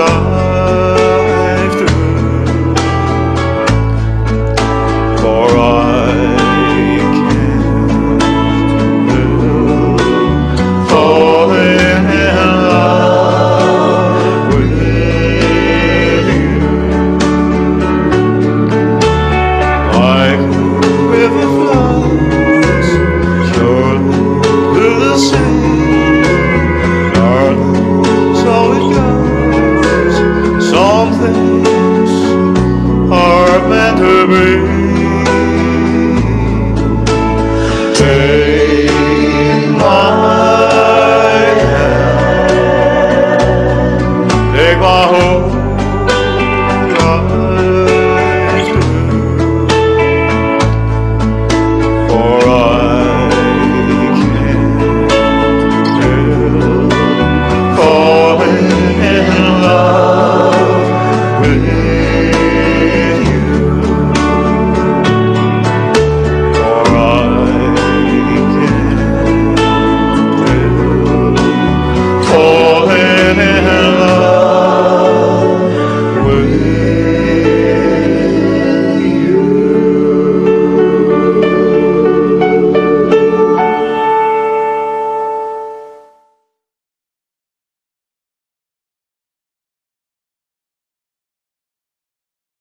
love. away.